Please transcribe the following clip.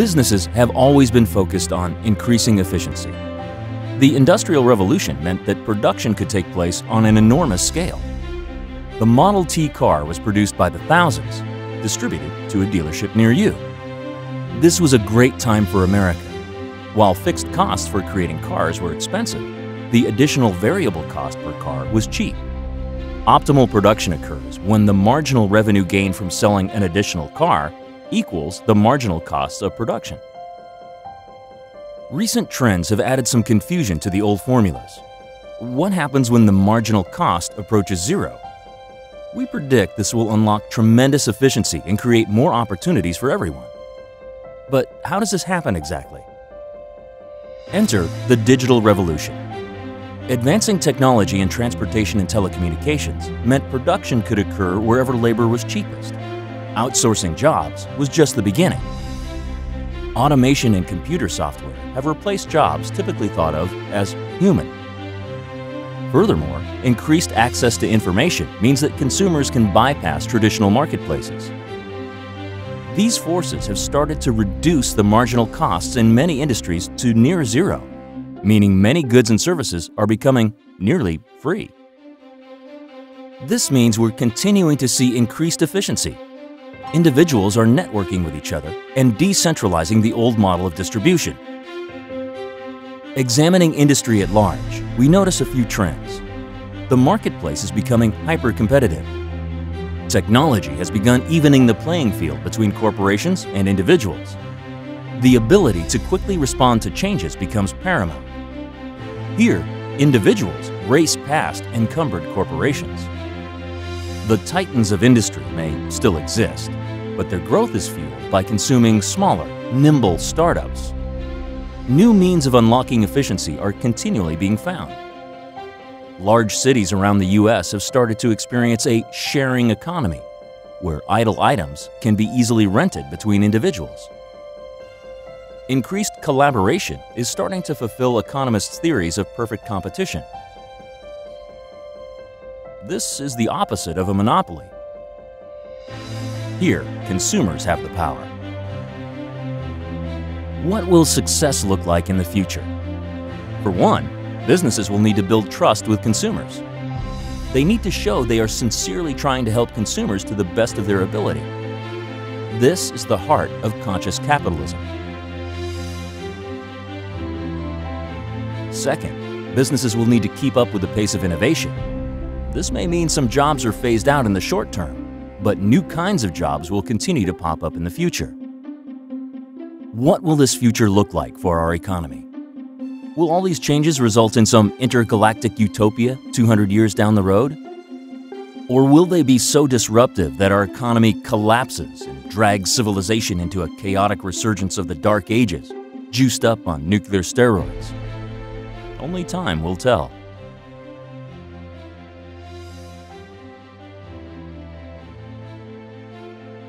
Businesses have always been focused on increasing efficiency. The Industrial Revolution meant that production could take place on an enormous scale. The Model T car was produced by the thousands, distributed to a dealership near you. This was a great time for America. While fixed costs for creating cars were expensive, the additional variable cost per car was cheap. Optimal production occurs when the marginal revenue gained from selling an additional car equals the marginal costs of production. Recent trends have added some confusion to the old formulas. What happens when the marginal cost approaches zero? We predict this will unlock tremendous efficiency and create more opportunities for everyone. But how does this happen exactly? Enter the digital revolution. Advancing technology in transportation and telecommunications meant production could occur wherever labor was cheapest. Outsourcing jobs was just the beginning. Automation and computer software have replaced jobs typically thought of as human. Furthermore, increased access to information means that consumers can bypass traditional marketplaces. These forces have started to reduce the marginal costs in many industries to near zero, meaning many goods and services are becoming nearly free. This means we're continuing to see increased efficiency individuals are networking with each other and decentralizing the old model of distribution. Examining industry at large, we notice a few trends. The marketplace is becoming hyper-competitive. Technology has begun evening the playing field between corporations and individuals. The ability to quickly respond to changes becomes paramount. Here, individuals race past encumbered corporations. The titans of industry may still exist, but their growth is fueled by consuming smaller, nimble startups. New means of unlocking efficiency are continually being found. Large cities around the U.S. have started to experience a sharing economy, where idle items can be easily rented between individuals. Increased collaboration is starting to fulfill economists' theories of perfect competition this is the opposite of a monopoly. Here, consumers have the power. What will success look like in the future? For one, businesses will need to build trust with consumers. They need to show they are sincerely trying to help consumers to the best of their ability. This is the heart of conscious capitalism. Second, businesses will need to keep up with the pace of innovation this may mean some jobs are phased out in the short term, but new kinds of jobs will continue to pop up in the future. What will this future look like for our economy? Will all these changes result in some intergalactic utopia 200 years down the road? Or will they be so disruptive that our economy collapses and drags civilization into a chaotic resurgence of the Dark Ages, juiced up on nuclear steroids? Only time will tell.